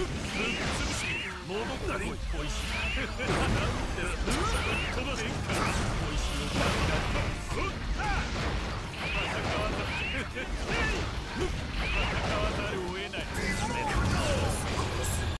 戻ったりおいしい